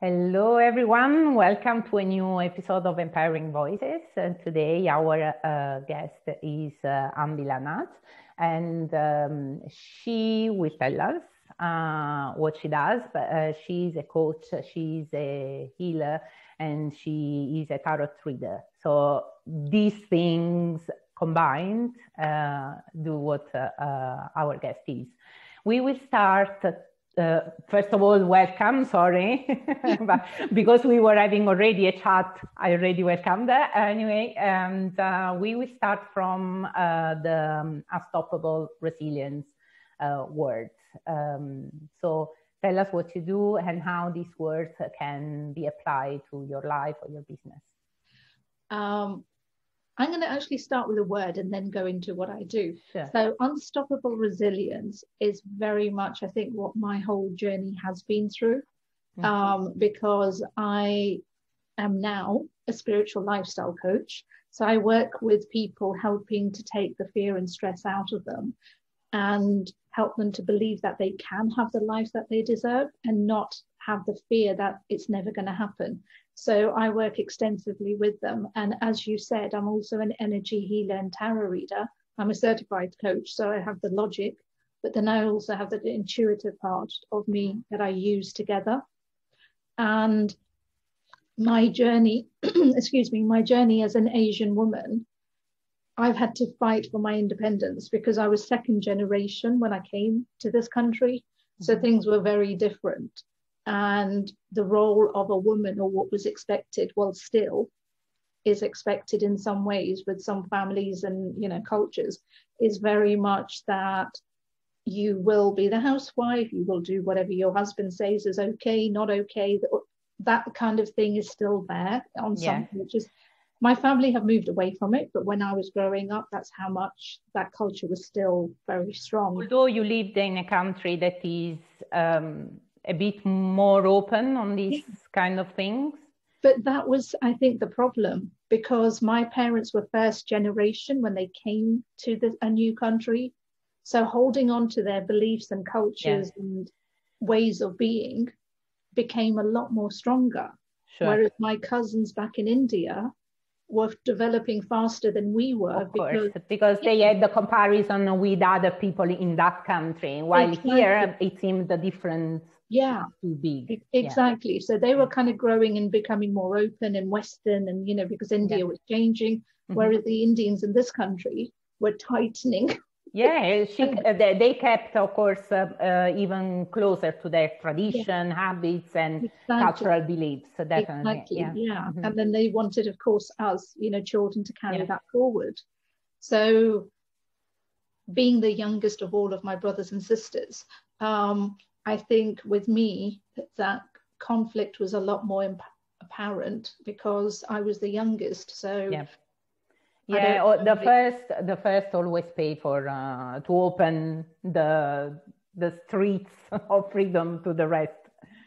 Hello, everyone. Welcome to a new episode of Empowering Voices. And today, our uh, guest is uh, Ambila Nath, and um, she will tell us uh, what she does. But uh, she's a coach, she's a healer, and she is a tarot reader. So these things combined uh, do what uh, uh, our guest is. We will start uh, first of all, welcome. Sorry, but because we were having already a chat, I already welcomed her. Anyway, and uh, we will start from uh, the um, unstoppable resilience uh, words. Um, so tell us what you do and how these words can be applied to your life or your business. Um, I'm going to actually start with a word and then go into what I do. Sure. So, unstoppable resilience is very much, I think, what my whole journey has been through, Mhm. um, because I am now a spiritual lifestyle coach. So, I work with people helping to take the fear and stress out of them and help them to believe that they can have the life that they deserve and not have the fear that it's never going to happen. So I work extensively with them. And as you said, I'm also an energy healer and tarot reader. I'm a certified coach, so I have the logic, but then I also have the intuitive part of me that I use together. And my journey, excuse me, my journey as an Asian woman, I've had to fight for my independence because I was second generation when I came to this country. So Mhm. things were very different and the role of a woman or what was expected well still is expected in some ways with some families and you know cultures is very much that you will be the housewife you will do whatever your husband says is okay not okay that, that kind of thing is still there on some Yeah. cultures my family have moved away from it but when i was growing up that's how much that culture was still very strong Although you lived in a country that is um, a bit more open on these kind of things. but that was i think the problem because my parents were first generation when they came to the, a new country. So holding on to their beliefs and cultures and ways of being became a lot more stronger. Sure. whereas my cousins back in india were developing faster than we were of course, because because they had the comparison with other people in that country, while here it seemed the difference yeah too big. Exactly. So they were kind of growing and becoming more open and Western, and you know, because India Yeah. was changing, Mhm. whereas the Indians in this country were tightening. Yeah, she, uh, they, they kept, of course, uh, uh, even closer to their tradition, habits, and Exactly. cultural beliefs. So definitely, Exactly. yeah. Yeah. Mhm. And then they wanted, of course, us, you know, children to carry Yeah. that forward. So, being the youngest of all of my brothers and sisters, um, I think with me that conflict was a lot more imp- apparent because I was the youngest. So. Yeah. Yeah, or the first, the first always pay for uh, to open the the streets of freedom to the rest.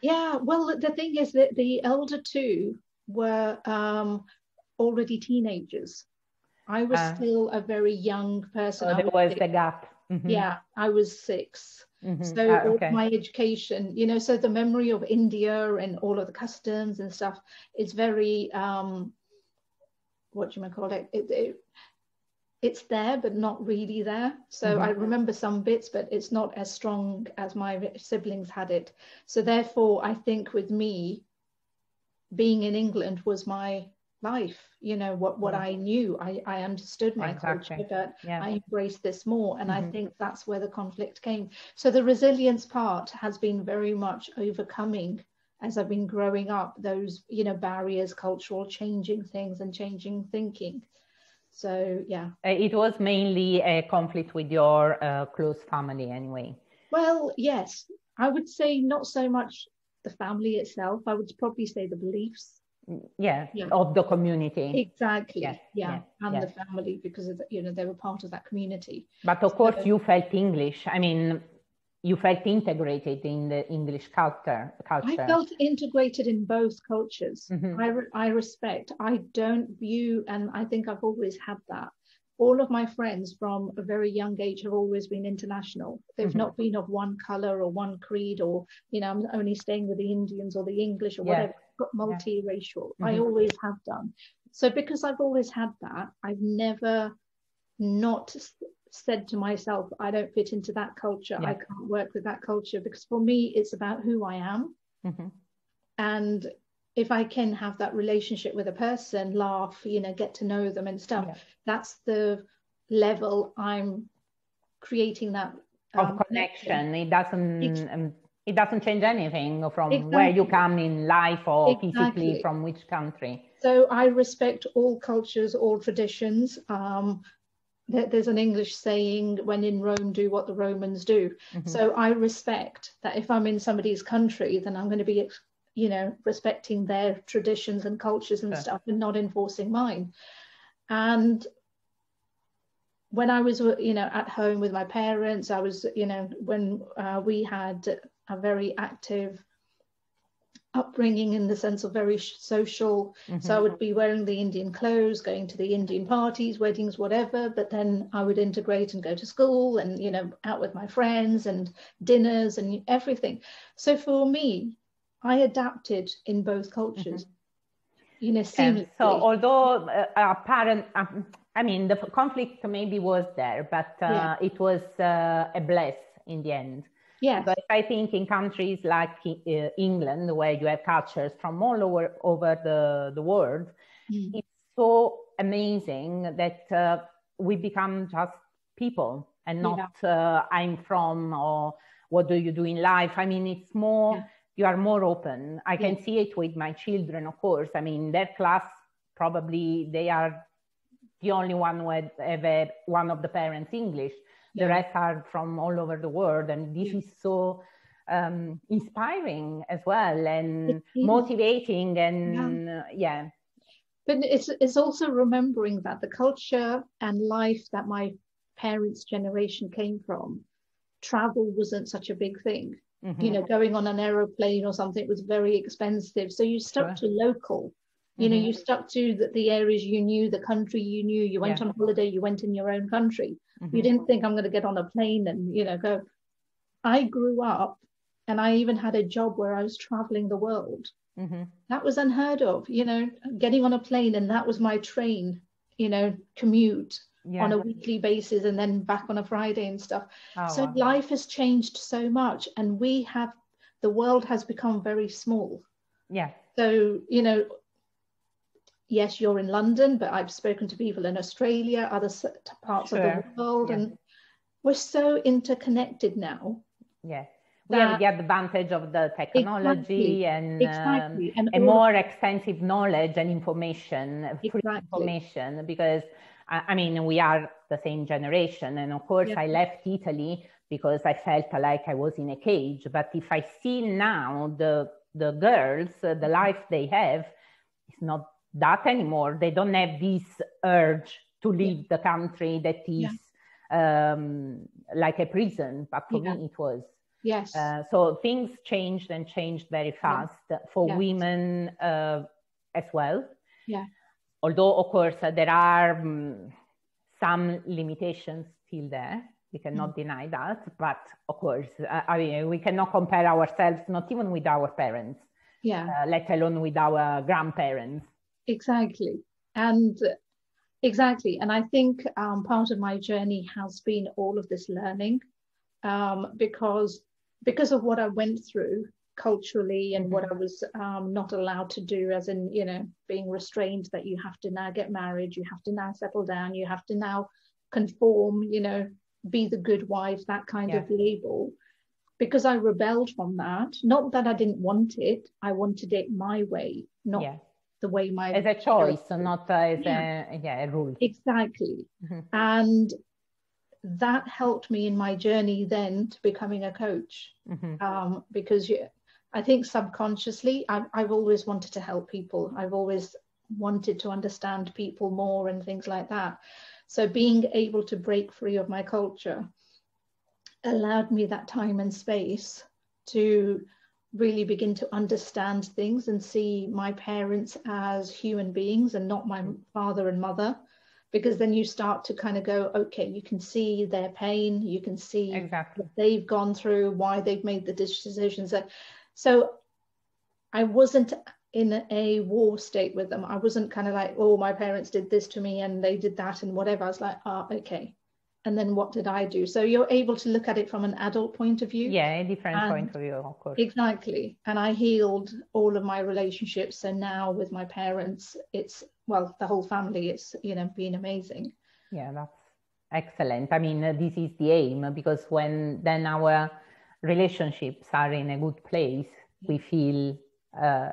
Yeah, well, the thing is that the elder two were um, already teenagers. I was Ah. still a very young person. So there was was the gap. Mhm, Yeah, I was six. Mhm. So Ah, all okay. my education, you know, so the memory of India and all of the customs and stuff is very, um, what do you call it? It, it? It's there, but not really there. So I remember some bits, but it's not as strong as my siblings had it. So therefore, I think with me, being in England was my life. You know what what. I knew. I I understood my Exactly. culture, but Yeah. I embraced this more. And I Mhm. think that's where the conflict came. So the resilience part has been very much overcoming as I've been growing up, those, you know, barriers, cultural changing things and changing thinking. So yeah. Uh, It was mainly a conflict with your uh, close family, anyway. Well, yes, I would say not so much the family itself. I would probably say the beliefs. Yeah, Yeah. of the community. Exactly. Yeah, Yeah. And yeah. the family because of the, you know, they were part of that community. But of course, you felt English. I mean, you felt integrated in the English culture. culture I felt integrated in both cultures. Mhm. I, re- I respect. I don't view, and I think I've always had that, all of my friends from a very young age have always been international. They've mm-hmm. not been of one color or one creed or, you know, I'm only staying with the Indians or the English or yeah. whatever. Got multiracial. Yeah. I mm-hmm. always have done. So because I've always had that, I've never not said to myself, I don't fit into that culture. Yeah. I can't work with that culture because for me, it's about who I am. Mm-hmm. And if I can have that relationship with a person, laugh, you know, get to know them and stuff, yeah. that's the level I'm creating that um, of connection. It doesn't um, it doesn't change anything from exactly. where you come in life or exactly. physically from which country. So I respect all cultures, all traditions. Um, there's an English saying, when in Rome, do what the Romans do. Mm-hmm. So I respect that if I'm in somebody's country, then I'm going to be you know, respecting their traditions and cultures and yeah. stuff and not enforcing mine. And when I was, you know, at home with my parents, I was, you know, when uh, we had a very active upbringing in the sense of very social. Mm-hmm. So I would be wearing the Indian clothes, going to the Indian parties, weddings, whatever. But then I would integrate and go to school and, you know, out with my friends and dinners and everything. So for me, I adapted in both cultures. Mm-hmm. You know, seamlessly. so although uh, apparent, um, I mean, the conflict maybe was there, but uh, yeah. it was uh, a bless in the end. Yes. But I think in countries like uh, England, where you have cultures from all over over the the world, mm. it's so amazing that uh, we become just people and not yeah. Uh, I'm from or what do you do in life. I mean, it's more. Yeah you are more open. I can see it with my children, of course. I mean, their class probably they are the only one who have, have one of the parents English. The rest are from all over the world, and this is so um, inspiring as well and motivating. And yeah. yeah. But it's it's also remembering that the culture and life that my parents' generation came from, travel wasn't such a big thing. Mm-hmm. You know, going on an aeroplane or something was very expensive. So you stuck sure. to local. You mm-hmm. know, you stuck to the, the, areas you knew, the country you knew. You went yeah. on holiday, you went in your own country. Mm-hmm. You didn't think I'm going to get on a plane and, you know, go. I grew up and I even had a job where I was traveling the world. Mm-hmm. That was unheard of, you know, getting on a plane and that was my train, you know, commute yeah. on a weekly basis and then back on a Friday and stuff. Oh, so wow. life has changed so much and we have the world has become very small. Yeah. So, you know, yes, you're in London, but I've spoken to people in Australia, other parts sure. of the world, yeah. and we're so interconnected now. Yeah. We have the advantage of the technology exactly, and, exactly. Um, and a more extensive knowledge and information, exactly. information, because I mean, we are the same generation. And of course, yeah. I left Italy because I felt like I was in a cage. But if I see now the, the girls, uh, the life they have, it's not that anymore. They don't have this urge to leave yeah. the country that is yeah. um, like a prison. But for me, it was. Yes. Uh, so things changed and changed very fast for women uh, as well. Yeah although of course uh, there are um, some limitations still there we cannot mm. deny that but of course uh, i mean we cannot compare ourselves not even with our parents yeah uh, let alone with our grandparents exactly and exactly and i think um, part of my journey has been all of this learning um, because because of what i went through culturally and what mm-hmm. I was um, not allowed to do, as in, you know, being restrained that you have to now get married, you have to now settle down, you have to now conform, you know, be the good wife, that kind yeah. of label. Because I rebelled from that. Not that I didn't want it, I wanted it my way, not yeah. The way my. As a choice, so not as yeah. a, yeah, a rule. Exactly. Mm-hmm. And that helped me in my journey then to becoming a coach mm-hmm. um, because you, I think subconsciously, I've, I've always wanted to help people. I've always wanted to understand people more and things like that. So being able to break free of my culture allowed me that time and space to really begin to understand things and see my parents as human beings and not my father and mother. because then you start to kind of go, okay, you can see their pain, you can see exactly. what they've gone through, why they've made the decisions. So I wasn't in a war state with them. I wasn't kind of like, oh, my parents did this to me and they did that and whatever. I was like, ah, oh, okay. And then what did I do? So you're able to look at it from an adult point of view. Yeah, a different and point of view, of course. Exactly. And I healed all of my relationships. So now with my parents, it's well, the whole family, it's you know, been amazing. Yeah, that's excellent. I mean, uh, this is the aim because when then our relationships are in a good place, we feel uh,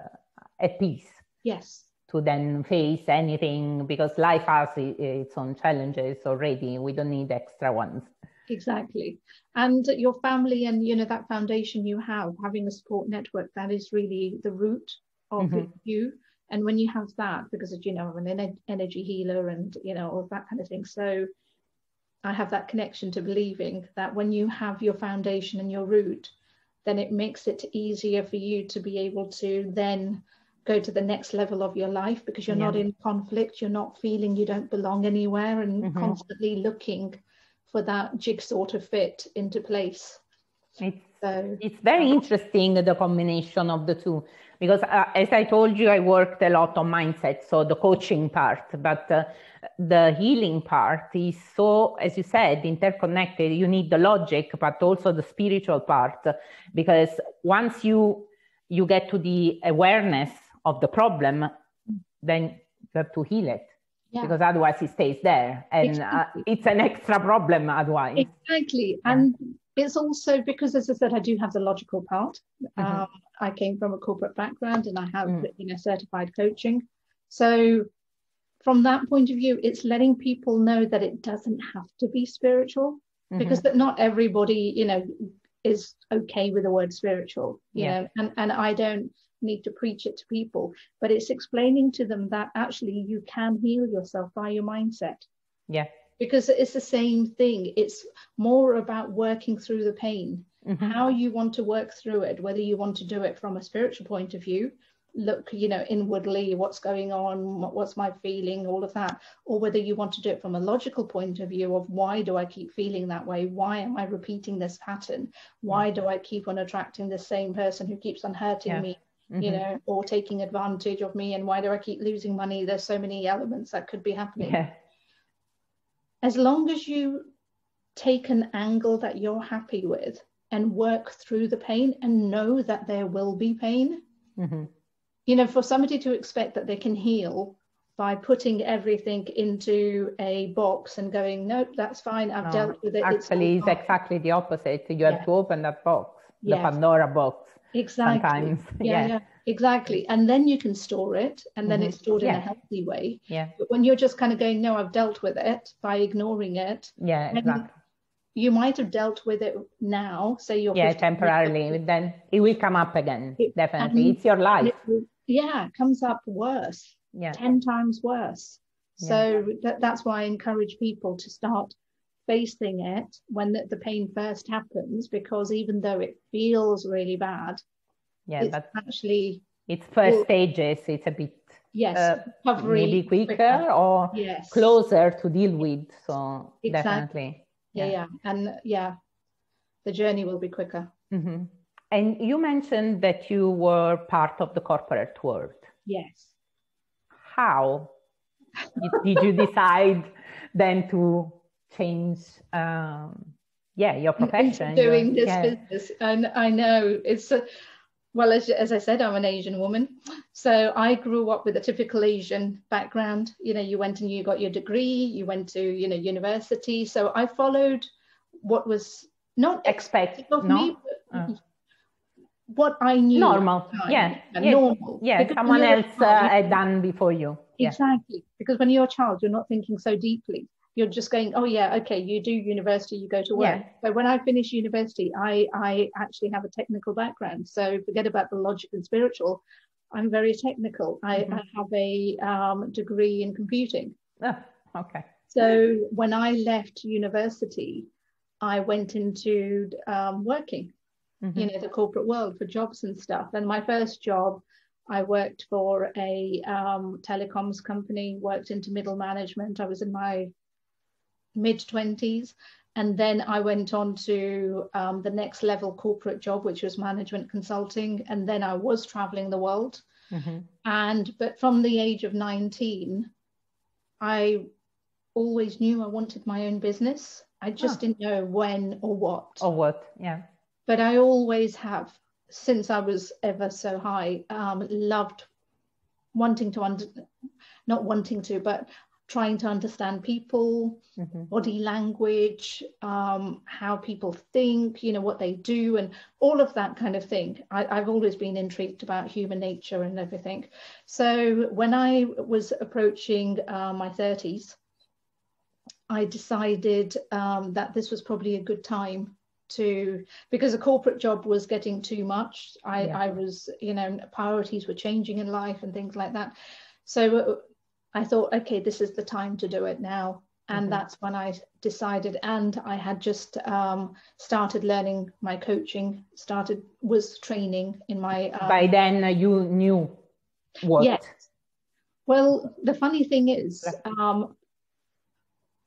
at peace. Yes. To then face anything because life has its own challenges already. We don't need extra ones. Exactly. And your family and you know that foundation you have, having a support network, that is really the root of mm-hmm. you. And when you have that, because you know, I'm an energy healer and you know, all that kind of thing. So I have that connection to believing that when you have your foundation and your root, then it makes it easier for you to be able to then go to the next level of your life because you're yeah. not in conflict, you're not feeling you don't belong anywhere and mm-hmm. constantly looking for that jigsaw to fit into place. It's, so, it's very interesting the combination of the two because uh, as I told you, I worked a lot on mindset, so the coaching part, but uh, the healing part is so, as you said, interconnected. You need the logic, but also the spiritual part, because once you you get to the awareness of the problem, then you have to heal it. Yeah. Because otherwise it stays there and exactly. uh, it's an extra problem otherwise. Exactly. Yeah. And it's also because, as I said, I do have the logical part. Mm-hmm. Um, I came from a corporate background and I have, mm. you know, certified coaching. So from that point of view, it's letting people know that it doesn't have to be spiritual mm-hmm. because that not everybody, you know, is okay with the word spiritual, you yeah. know, and, and I don't need to preach it to people, but it's explaining to them that actually you can heal yourself by your mindset. Yeah. Because it's the same thing. It's more about working through the pain, mm-hmm. how you want to work through it, whether you want to do it from a spiritual point of view, look, you know, inwardly, what's going on, what's my feeling, all of that, or whether you want to do it from a logical point of view of why do I keep feeling that way? Why am I repeating this pattern? Why do I keep on attracting the same person who keeps on hurting yeah. me mm-hmm. you know, or taking advantage of me and why do I keep losing money? There's so many elements that could be happening. Yeah. As long as you take an angle that you're happy with and work through the pain and know that there will be pain. Mm-hmm. You know, for somebody to expect that they can heal by putting everything into a box and going, nope, that's fine, I've no, dealt with it. Actually, it's, it's exactly the opposite. You have yeah. to open that box, the yes. Pandora box exactly. Sometimes. Yeah, yeah, yeah. Exactly. And then you can store it and then mm-hmm. it's stored in a healthy way. Yeah. But when you're just kind of going no i've dealt with it by ignoring it yeah exactly. you might have dealt with it now say you're yeah temporarily then it will come up again it, definitely. It's your life. it, yeah it comes up worse yeah. 10 times worse. So that, that's why i encourage people to start facing it when the, the, pain first happens because even though it feels really bad yeah it's actually it's first well, stages it's a bit yes uh, maybe quicker, quicker, or yes. closer to deal with so exactly. definitely yeah. yeah. yeah and yeah the journey will be quicker mm-hmm. and you mentioned that you were part of the corporate world yes how did you decide then to change um, yeah your profession doing your, this yeah. business and i know it's a, well as, as i said i'm an asian woman so i grew up with a typical asian background you know you went and you got your degree you went to you know university so i followed what was not expected of no? me uh. what i knew normal yeah, yeah normal yeah because someone else uh, had done before you exactly yeah. because when you're a child you're not thinking so deeply you're just going, oh yeah, okay, you do university, you go to work. Yeah. So when I finish university, I I actually have a technical background. So forget about the logic and spiritual. I'm very technical. I, mm-hmm. I have a um, degree in computing. Oh, okay. So when I left university, I went into um, working, mm-hmm. you know, the corporate world for jobs and stuff. And my first job, I worked for a um, telecoms company, worked into middle management. I was in my mid 20s. And then I went on to um, the next level corporate job, which was management consulting. And then I was traveling the world. Mm-hmm. And, but from the age of 19, I always knew I wanted my own business. I just oh. didn't know when or what. Or what, yeah. But I always have, since I was ever so high, um, loved wanting to, under, not wanting to, but trying to understand people, mm-hmm. body language, um, how people think, you know, what they do, and all of that kind of thing. I, have always been intrigued about human nature and everything. So when I was approaching uh, my 30s, I decided um, that this was probably a good time to because a corporate job was getting too much. I, yeah. I was, you know, priorities were changing in life and things like that. So I thought, okay, this is the time to do it now. And mm-hmm. that's when I decided. And I had just um, started learning my coaching, started, was training in my. Um, By then, uh, you knew what? Yes. Well, the funny thing is, um,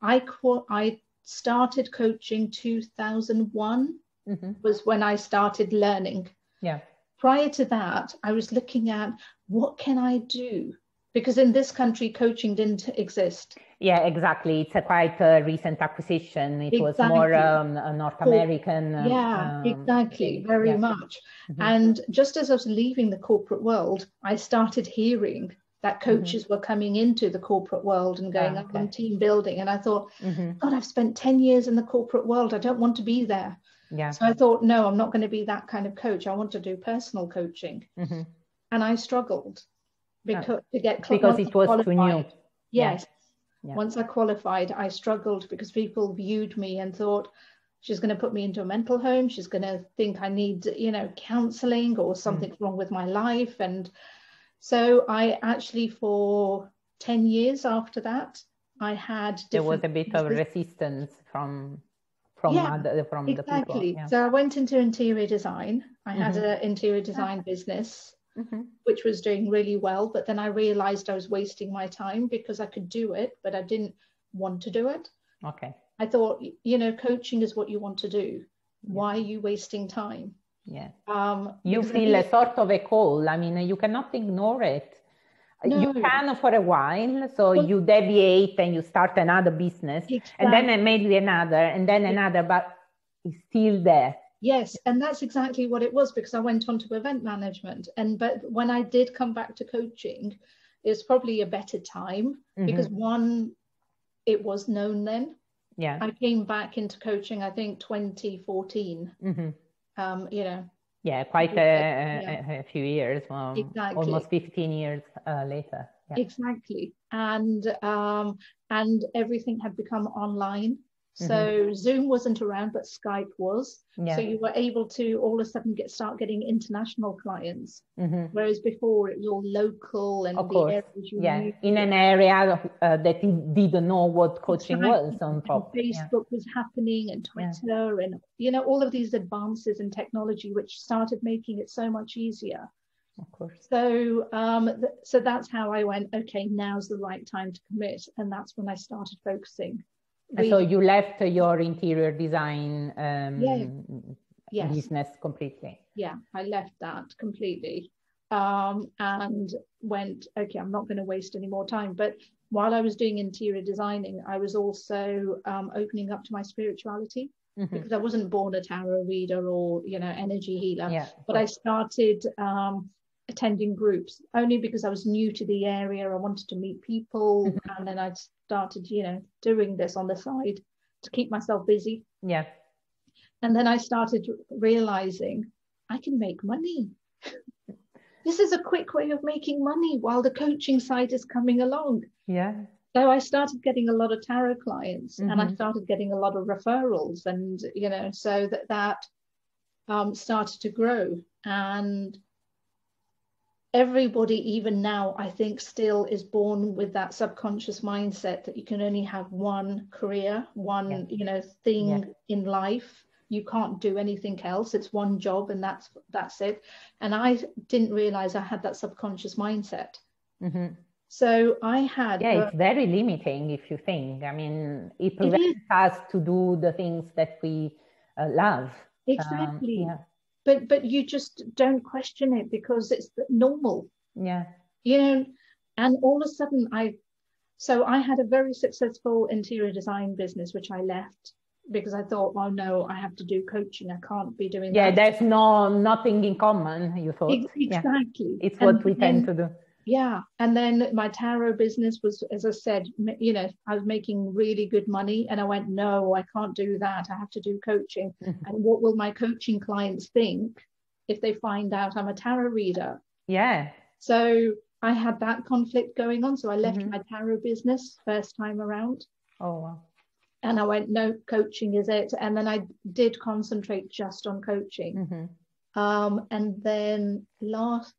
I I started coaching 2001 mm-hmm. was when I started learning. Yeah. Prior to that, I was looking at what can I do because in this country coaching didn't exist. Yeah, exactly. It's a quite a recent acquisition. It exactly. was more um, a North American. Um, yeah, um, exactly. Very yeah. much. Mm-hmm. And just as I was leaving the corporate world, I started hearing that mm-hmm. coaches mm-hmm. were coming into the corporate world and going ah, okay. up on team building. And I thought, mm-hmm. God, I've spent 10 years in the corporate world. I don't want to be there. Yeah. So I thought, no, I'm not going to be that kind of coach. I want to do personal coaching. Mm-hmm. And I struggled because to get because it was too new. Yes. Yeah. Once I qualified, I struggled because people viewed me and thought she's going to put me into a mental home. She's going to think I need, you know, counseling or mm. something's mm. wrong with my life. And so I actually, for 10 years after that, I had. There was a bit of resistance from from yeah, other, from exactly. the people. Yeah. So I went into interior design. I mm-hmm. had an interior design business, mm-hmm. which was doing really well. But then I realized I was wasting my time because I could do it, but I didn't want to do it. Okay. I thought, you know, coaching is what you want to do. Why are you wasting time? Yeah. Um, you feel a sort of a call. I mean, you cannot ignore it. No. You can for a while, so well, you deviate and you start another business, exactly. and then maybe another, and then another, but it's still there. Yes, and that's exactly what it was because I went on to event management. And but when I did come back to coaching, it was probably a better time mm-hmm. because one, it was known then. Yeah. I came back into coaching, I think 2014. Mm-hmm. Um, you know. Yeah, quite a, yeah. a, few years. Well, exactly. almost 15 years uh, later. Yeah. Exactly. And um, and everything had become online. So mm-hmm. Zoom wasn't around, but Skype was. Yeah. So you were able to all of a sudden get start getting international clients, mm-hmm. whereas before it was all local and of course, yeah, in an area uh, that didn't know what coaching was on top. And Facebook yeah. was happening, and Twitter, yeah. and you know all of these advances in technology, which started making it so much easier. Of course. So, um, th- so that's how I went. Okay, now's the right time to commit, and that's when I started focusing so you left your interior design um, yeah. yes. business completely. Yeah, I left that completely um, and went, okay, I'm not going to waste any more time. But while I was doing interior designing, I was also um, opening up to my spirituality. Mm-hmm. Because I wasn't born a tarot reader or you know energy healer, yeah, but I started um, attending groups only because I was new to the area. I wanted to meet people, mm-hmm. and then I started, you know, doing this on the side to keep myself busy. Yeah. And then I started realizing I can make money. this is a quick way of making money while the coaching side is coming along. Yeah. So I started getting a lot of tarot clients mm-hmm. and I mm-hmm. started getting a lot of referrals and you know so that that um, started to grow and everybody even now i think still is born with that subconscious mindset that you can only have one career one yeah. you know thing yeah. in life you can't do anything else it's one job and that's that's it and i didn't realize i had that subconscious mindset hmm so i had Yeah, it's very limiting if you think. I mean, it prevents us to do the things that we uh, love. Um, exactly yeah, but but you just don't question it because it's normal yeah. you know and all of a sudden i so i had a very successful interior design business which i left because i thought well no i have to do coaching i can't be doing Yeah, that there's no nothing in common, you thought. Ex- Yeah, exactly it's And what we then- tend to do. Yeah and then my tarot business was as i said you know i was making really good money and i went no i can't do that. I have to do coaching. And what will my coaching clients think if they find out i'm a tarot reader? Yeah, so i had that conflict going on so i left Mhm. my tarot business first time around. Oh, wow. and i went no coaching is it. And then i did concentrate just on coaching. Hmm um, and then last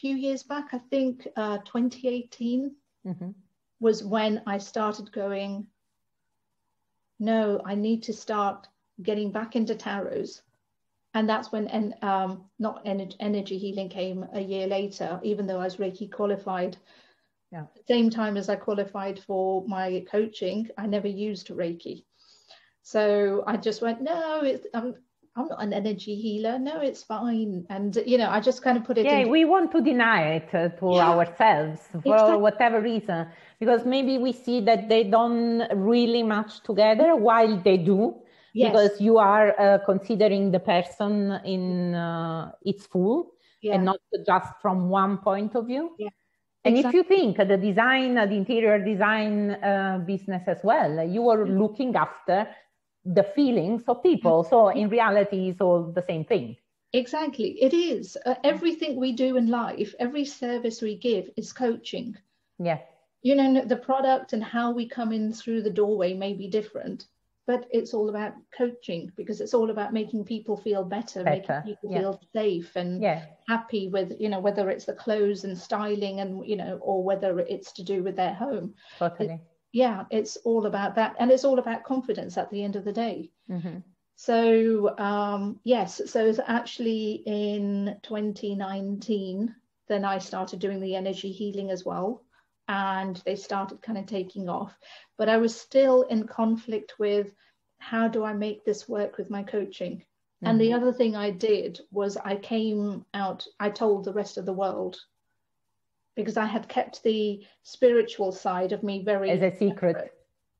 few years back i think uh, 2018 hmm was when I started going, no, I need to start getting back into tarots. And that's when, and um, not ener- energy healing came a year later, even though I was Reiki qualified. Yeah. Same time as I qualified for my coaching, I never used Reiki. So I just went, no, it's, I'm, I'm not an energy healer. No, it's fine. And, you know, I just kind of put it Yeah, in. we want to deny it uh, to Yeah, ourselves for exactly. whatever reason, because maybe we see that they don't really match together while they do, Yes. because you are uh, considering the person in uh, its full yeah. and not just from one point of view. Yeah, And if you think the design, the interior design uh, business as well, you are looking after the feelings of people. So in reality, it's all the same thing. Exactly, it is. Uh, everything we do in life, every service we give is coaching. Yeah. You know, the product and how we come in through the doorway may be different, but it's all about coaching because it's all about making people feel better, Better, making people yeah. feel safe and Yeah. happy with, you know, whether it's the clothes and styling and, you know, or whether it's to do with their home. Totally. Yeah, it's all about that. And it's all about confidence at the end of the day. Mhm. So um, yes, so it's actually in 2019, then I started doing the energy healing as well, and they started kind of taking off. But I was still in conflict with how do I make this work with my coaching? And the other thing I did was I came out, I told the rest of the world because I had kept the spiritual side of me very As a secret. separate.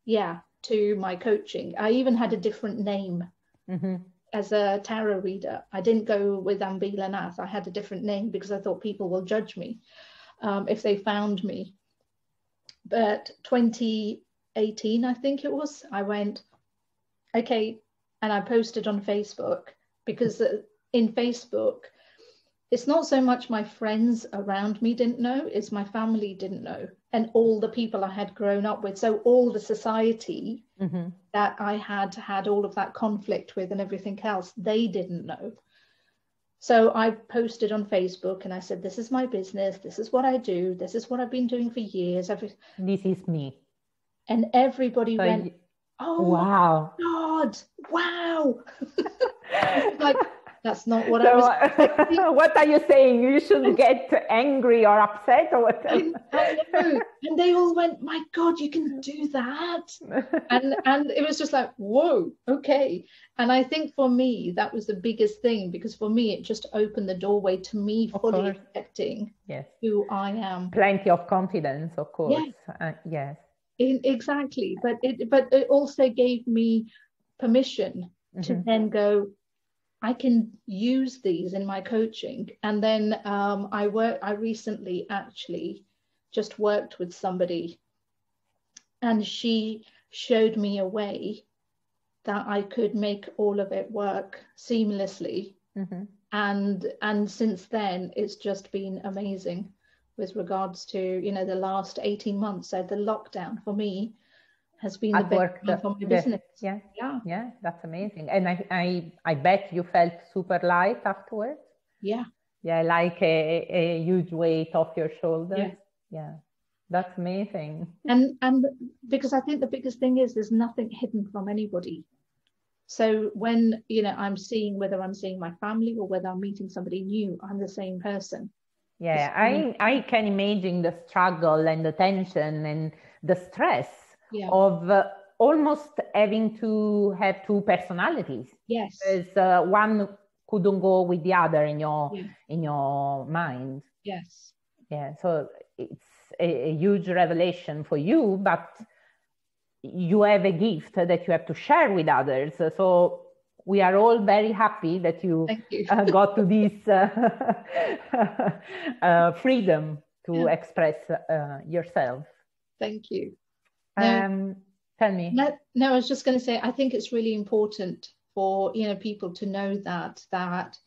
Yeah, to my coaching. I even had a different name Mhm. as a tarot reader. I didn't go with Ambila Nath. I had a different name because I thought people will judge me um, if they found me. But 2018, I think it was, I went, okay, and I posted on Facebook because uh, in Facebook, it's not so much my friends around me didn't know, it's my family didn't know, and all the people I had grown up with. So all the society Mhm. that I had had all of that conflict with and everything else, they didn't know. So I posted on Facebook and I said, This is my business. This is what I do. This is what I've been doing for years. Every, This is me. and everybody So went, Oh wow. God, wow. like, that's not what I was. What are you saying? You shouldn't get angry or upset or whatever. I know. And they all went, My God, you can do that. and and it was just like whoa okay and i think for me that was the biggest thing because for me it just opened the doorway to me fully accepting yes. who i am Plenty of confidence, of course. Uh, yes. In, exactly but it but it also gave me permission to Mhm. then go i can use these in my coaching and then um, i work i recently actually just worked with somebody and she showed me a way that i could make all of it work seamlessly Mhm. and and since then it's just been amazing with regards to you know the last 18 months so the lockdown for me has been the At best work, time for my the- business Yeah. yeah Yeah. That's amazing. And I, I, I bet you felt super light afterwards. yeah Yeah, like a, a huge weight off your shoulders. Yeah. yeah. That's amazing. and and because i think the biggest thing is there's nothing hidden from anybody So when you know I'm seeing whether I'm seeing my family or whether I'm meeting somebody new, I'm the same person. Yeah, I I can imagine the struggle and the tension and the stress Yeah. of uh, almost having to have two personalities. Yes. Because uh, one couldn't go with the other in your Yeah. in your mind. Yes. Yeah, so it's a, a huge revelation for you, but you have a gift that you have to share with others. So we are all very happy that you you. uh, got to this uh, uh, freedom to Yeah. express uh, yourself. Thank you. No. Um, tell me. No, no, I was just going to say, I think it's really important for you know people to know that that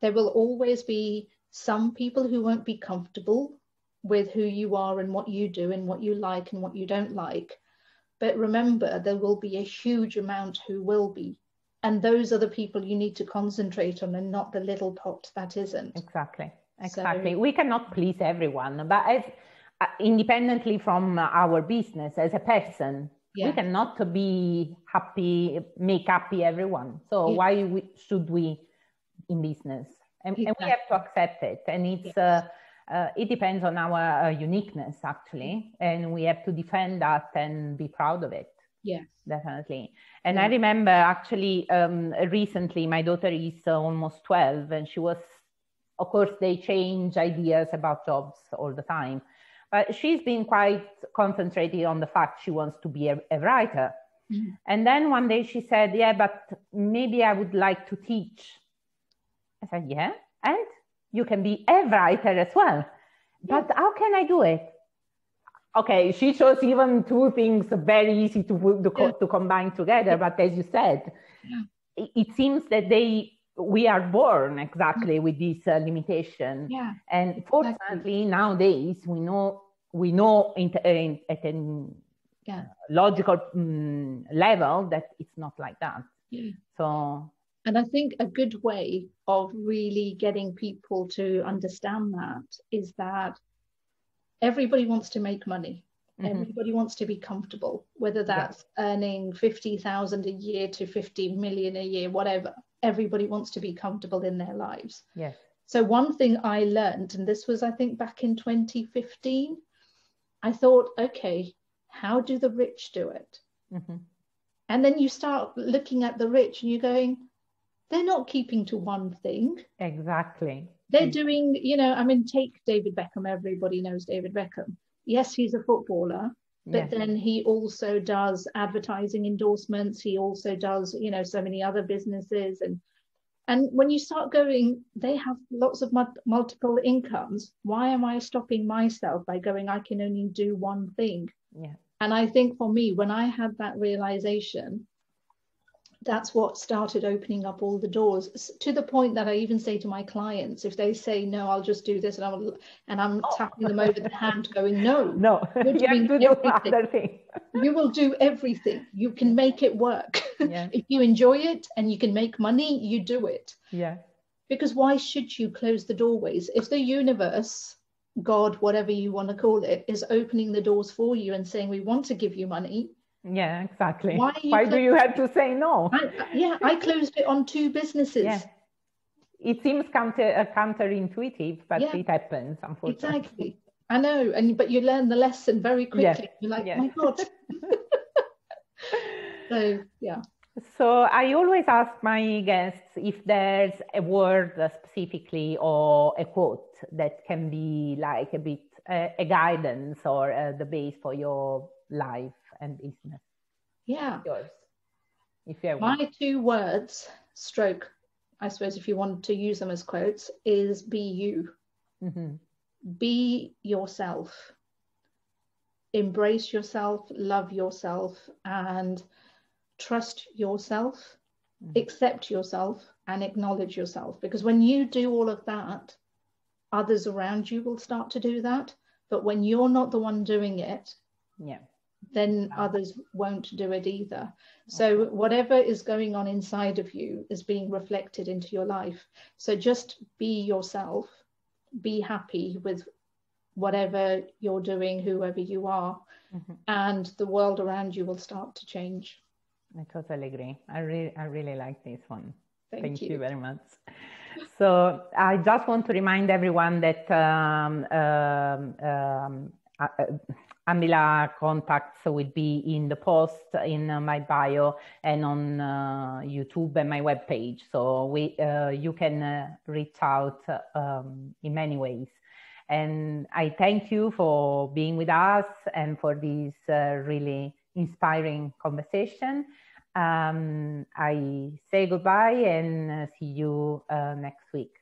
there will always be some people who won't be comfortable with who you are and what you do and what you like and what you don't like. But remember, there will be a huge amount who will be. And those are the people you need to concentrate on and not the little pot that isn't. Exactly. So- Exactly. we cannot please everyone, but as independently from our business as a person, we cannot be happy, make happy everyone. So Yeah. why we, should we in business? And, and we have to accept it. And it's uh, uh, it depends on our uh, uniqueness actually, and we have to defend that and be proud of it Yes. definitely. And Yeah. I remember actually um, recently, my daughter is uh, almost 12, and she was, of course, they change ideas about jobs all the time. But she's been quite concentrated on the fact she wants to be a, a writer. Mhm. And then one day she said, Yeah, but maybe I would like to teach. I said, Yeah, and you can be a writer as well. But how can I do it? Okay, she chose even two things very easy to put- to, Yeah. to combine together. But as you said, Yeah. it, it seems that they we are born exactly with this uh, limitation, Yeah. and fortunately nowadays we know we know in, in, at a Yeah. logical mm, level that it's not like that. Yeah. So And I think a good way of really getting people to understand that is that everybody wants to make money. mhm, Everybody wants to be comfortable, whether that's earning 50,000 a year to 50 million a year, whatever. Everybody wants to be comfortable in their lives. Yeah. So, one thing I learned, and this was, I think, back in 2015, I thought, okay, how do the rich do it? mhm, And then you start looking at the rich and you're going, they're not keeping to one thing. exactly. They're Mm. doing, you know, I mean, take David Beckham. Everybody knows David Beckham. Yes, he's a footballer, but Yes. then he also does advertising endorsements. He also does, you know, so many other businesses. And and when you start going, they have lots of mul- multiple incomes. Why am I stopping myself by going, I can only do one thing? yeah, And I think for me, when I had that realization, that's what started opening up all the doors to the point that I even say to my clients, if they say, no, I'll just do this, and I'm, and I'm Oh. tapping them over the hand, going, no, no, You're have doing to do everything. you will do everything. You can make it work. Yeah, if you enjoy it and you can make money, you do it. yeah, Because why should you close the doorways? If the universe, God, whatever you want to call it, is opening the doors for you and saying, we want to give you money, yeah, exactly. Why Why do you have to say no? I, yeah, I closed it on two businesses. Yeah. It seems counter uh, counterintuitive, but Yeah. it happens, unfortunately. Exactly. I know, and but you learn the lesson very quickly. You're like, yeah. my God. so yeah, So I always ask my guests if there's a word specifically or a quote that can be like a bit uh, a guidance or uh, the base for your life and business. yeah. Yours, if you one. My two words, stroke, I suppose if you want to use them as quotes, is be you. Mhm. Be yourself. Embrace yourself, love yourself, and trust yourself, Mhm. accept yourself, and acknowledge yourself. Because when you do all of that, others around you will start to do that. But when you're not the one doing it, Yeah. Then others won't do it either. So, whatever is going on inside of you is being reflected into your life. So, just be yourself, be happy with whatever you're doing, whoever you are, Mhm. and the world around you will start to change. I totally agree. I really, I really like this one. Thank, Thank you. you. very much. So I just want to remind everyone that um, um, um, uh, Ambila contacts will be in the post in uh, my bio and on uh, YouTube and my webpage. So we, uh, you can uh, reach out um, in many ways. And I thank you for being with us and for this uh, really inspiring conversation. Um, I say goodbye and uh, see you next week.